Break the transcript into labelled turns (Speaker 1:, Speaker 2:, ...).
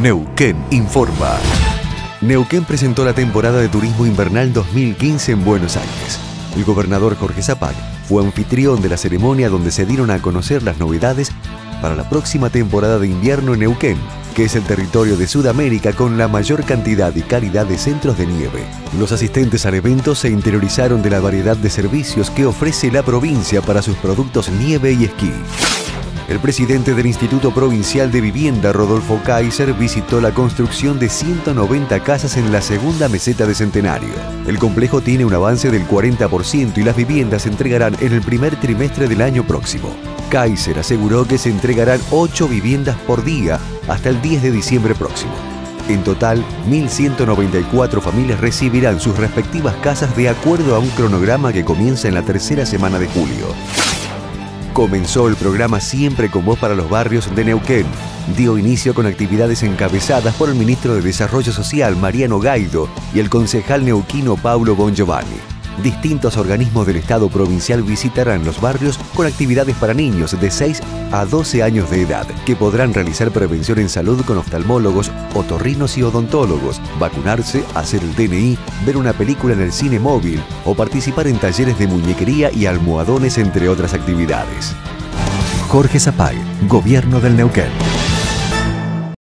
Speaker 1: Neuquén informa. Neuquén presentó la temporada de turismo invernal 2015 en Buenos Aires. El gobernador Jorge Zapag fue anfitrión de la ceremonia donde se dieron a conocer las novedades para la próxima temporada de invierno en Neuquén, que es el territorio de Sudamérica con la mayor cantidad y calidad de centros de nieve. Los asistentes al evento se interiorizaron de la variedad de servicios que ofrece la provincia para sus productos nieve y esquí. El presidente del Instituto Provincial de Vivienda, Rodolfo Kaiser, visitó la construcción de 190 casas en la segunda meseta de Centenario. El complejo tiene un avance del 40% y las viviendas se entregarán en el primer trimestre del año próximo. Kaiser aseguró que se entregarán 8 viviendas por día hasta el 10 de diciembre próximo. En total, 1.194 familias recibirán sus respectivas casas de acuerdo a un cronograma que comienza en la tercera semana de julio comenzó el programa Siempre con Voz para los barrios de Neuquén. Dio inicio con actividades encabezadas por el ministro de Desarrollo Social, Mariano Gaido, y el concejal neuquino Paulo Bongiovanni. Distintos organismos del Estado provincial visitarán los barrios con actividades para niños de 6 a 12 años de edad, que podrán realizar prevención en salud con oftalmólogos, otorrinos y odontólogos, vacunarse, hacer el DNI, ver una película en el cine móvil o participar en talleres de muñequería y almohadones, entre otras actividades. Jorge Zapag, Gobierno del Neuquén.